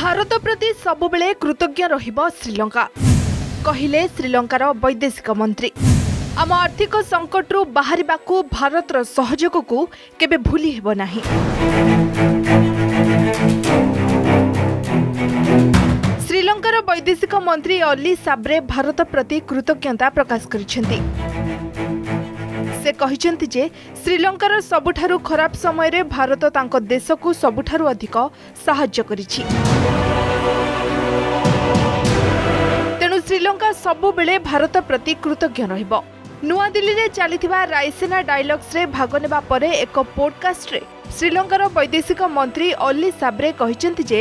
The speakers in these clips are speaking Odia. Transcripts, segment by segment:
ଭାରତ ପ୍ରତି ସବୁବେଳେ କୃତଜ୍ଞ ରହିବ ଶ୍ରୀଲଙ୍କା। କହିଲେ ଶ୍ରୀଲଙ୍କାର ବୈଦେଶିକ ମନ୍ତ୍ରୀ। ଆମ ଆର୍ଥିକ ସଙ୍କଟରୁ ବାହାରିବାକୁ ଭାରତର ସହଯୋଗକୁ କେବେ ଭୁଲି ହେବ ନାହିଁ। ଶ୍ରୀଲଙ୍କାର ବୈଦେଶିକ ମନ୍ତ୍ରୀ ଅଲି ସାବ୍ରେ ଭାରତ ପ୍ରତି କୃତଜ୍ଞତା ପ୍ରକାଶ କରିଛନ୍ତି। ସେ କହିଛନ୍ତି ଯେ ଶ୍ରୀଲଙ୍କାର ସବୁଠାରୁ ଖରାପ ସମୟରେ ଭାରତ ତାଙ୍କ ଦେଶକୁ ସବୁଠାରୁ ଅଧିକ ସାହାଯ୍ୟ କରିଛି। ତେଣୁ ଶ୍ରୀଲଙ୍କା ସବୁବେଳେ ଭାରତ ପ୍ରତି କୃତଜ୍ଞ ରହିବ। ନୂଆଦିଲ୍ଲୀରେ ଚାଲିଥିବା ରାଇସେନା ଡାଇଲଗ୍ସରେ ଭାଗ ନେବା ପରେ ଏକ ପୋଡକାଷ୍ଟରେ ଶ୍ରୀଲଙ୍କାର ବୈଦେଶିକ ମନ୍ତ୍ରୀ ଅଲି ସାବ୍ରେ କହିଛନ୍ତି ଯେ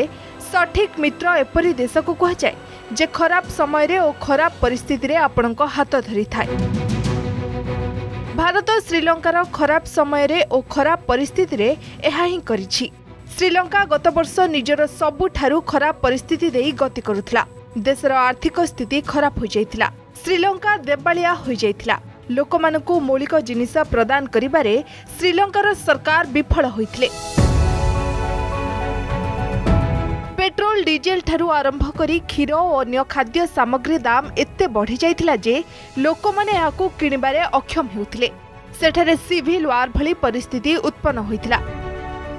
ସଠିକ୍ ମିତ୍ର ଏପରି ଦେଶକୁ କୁହାଯାଏ ଯେ ଖରାପ ସମୟରେ ଓ ଖରାପ ପରିସ୍ଥିତିରେ ଆପଣଙ୍କ ହାତ ଧରିଥାଏ। ଭାରତ ଶ୍ରୀଲଙ୍କାର ଖରାପ ସମୟରେ ଓ ଖରାପ ପରିସ୍ଥିତିରେ ଏହା ହିଁ କରିଛି। ଶ୍ରୀଲଙ୍କା ଗତବର୍ଷ ନିଜର ସବୁଠାରୁ ଖରାପ ପରିସ୍ଥିତି ଦେଇ ଗତି କରୁଥିଲା। ଦେଶର ଆର୍ଥିକ ସ୍ଥିତି ଖରାପ ହୋଇଯାଇଥିଲା। ଶ୍ରୀଲଙ୍କା ଦେବାଳିଆ ହୋଇଯାଇଥିଲା। ଲୋକମାନଙ୍କୁ ମୌଳିକ ଜିନିଷ ପ୍ରଦାନ କରିବାରେ ଶ୍ରୀଲଙ୍କାର ସରକାର ବିଫଳ ହୋଇଥିଲେ। ପେଟ୍ରୋଲ ଡିଜେଲ ଠାରୁ ଆରମ୍ଭ କରି କ୍ଷୀର ଓ ଅନ୍ୟ ଖାଦ୍ୟ ସାମଗ୍ରୀ ଦାମ ଏତେ ବଢ଼ିଯାଇଥିଲା ଯେ ଲୋକମାନେ ଏହାକୁ କିଣିବାରେ ଅକ୍ଷମ ହେଉଥିଲେ। ସେଠାରେ ସିଭିଲ ୱାର ଭଳି ପରିସ୍ଥିତି ଉତ୍ପନ୍ନ ହୋଇଥିଲା।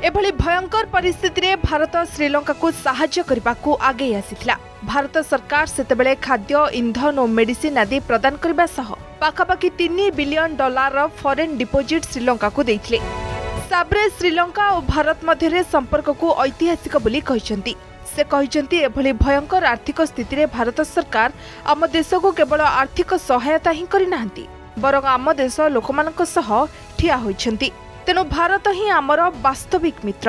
ଏଭଳି ଭୟଙ୍କର ପରିସ୍ଥିତିରେ ଭାରତ ଶ୍ରୀଲଙ୍କାକୁ ସାହାଯ୍ୟ କରିବାକୁ ଆଗେଇ ଆସିଥିଲା। ଭାରତ ସରକାର ସେତେବେଳେ ଖାଦ୍ୟ ଇନ୍ଧନ ଓ ମେଡିସିନ ଆଦି ପ୍ରଦାନ କରିବା ସହ ପାଖାପାଖି ତିନି ବିଲିୟନ ଡଲାରର ଫରେନ୍ ଡିପୋଜିଟ୍ ଶ୍ରୀଲଙ୍କାକୁ ଦେଇଥିଲେ। ସାବ୍ରେ ଶ୍ରୀଲଙ୍କା ଓ ଭାରତ ମଧ୍ୟରେ ସମ୍ପର୍କକୁ ଐତିହାସିକ ବୋଲି କହିଛନ୍ତି। ସେ କହିଛନ୍ତି ଏଭଳି ଭୟଙ୍କର ଆର୍ଥିକ ସ୍ଥିତିରେ ଭାରତ ସରକାର ଆମ ଦେଶକୁ କେବଳ ଆର୍ଥିକ ସହାୟତା ହିଁ କରିନାହାନ୍ତି ବରଂ ଆମ ଦେଶ ଲୋକମାନଙ୍କ ସହ ଠିଆ ହୋଇଛନ୍ତି। ତେଣୁ ଭାରତ ହିଁ ଆମର ବାସ୍ତବିକ ମିତ୍ର।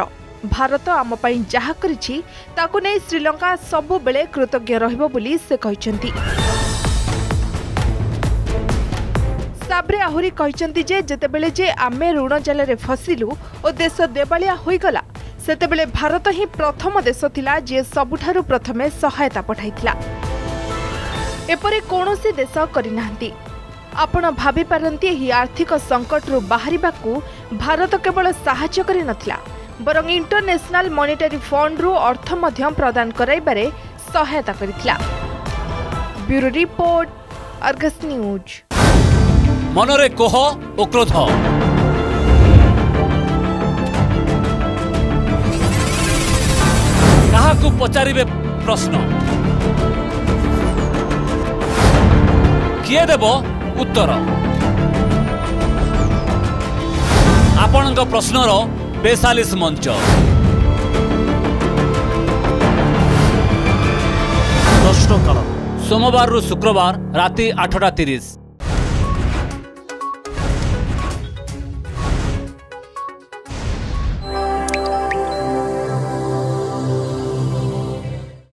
ଭାରତ ଆମ ପାଇଁ ଯାହା କରିଛି ତାକୁ ନେଇ ଶ୍ରୀଲଙ୍କା ସବୁବେଳେ କୃତଜ୍ଞ ରହିବ ବୋଲି ସେ କହିଛନ୍ତି। ସାବ୍ରେ ଆହୁରି କହିଛନ୍ତି ଯେ ଯେତେବେଳେ ଯେ ଆମେ ଋଣ ଜାଲରେ ଫସିଲୁ ଓ ଦେଶ ଦେବାଳିଆ ହୋଇଗଲା ସେତେବେଳେ ଭାରତ ହିଁ ପ୍ରଥମ ଦେଶ ଥିଲା ଯିଏ ସବୁଠାରୁ ପ୍ରଥମେ ସହାୟତା ପଠାଇଥିଲା। ଏପରି କୌଣସି ଦେଶ କରିନାହାନ୍ତି। ଆପଣ ଭାବିପାରନ୍ତି ଏହି ଆର୍ଥିକ ସଙ୍କଟରୁ ବାହାରିବାକୁ ଭାରତ କେବଳ ସାହାଯ୍ୟ କରିନଥିଲା ବରଂ ଇଣ୍ଟରନ୍ୟାସନାଲ ମନିଟାରୀ ଫଣ୍ଡରୁ ଅର୍ଥ ମଧ୍ୟ ପ୍ରଦାନ କରାଇବାରେ ସହାୟତା କରିଥିଲା। Bureau report Argus News. ମନରେ କୋହ ଓ କ୍ରୋଧ। କାହାକୁ ପଚାରିବେ ପ୍ରଶ୍ନ? କିଏ ଦେବ ଉତ୍ତର। ଆପଣଙ୍କ ପ୍ରଶ୍ନର ବେସାଲିସ ମଞ୍ଚ। ପ୍ରଶ୍ନକାଳ ସୋମବାରରୁ ଶୁକ୍ରବାର ରାତି ଆଠଟା ତିରିଶ।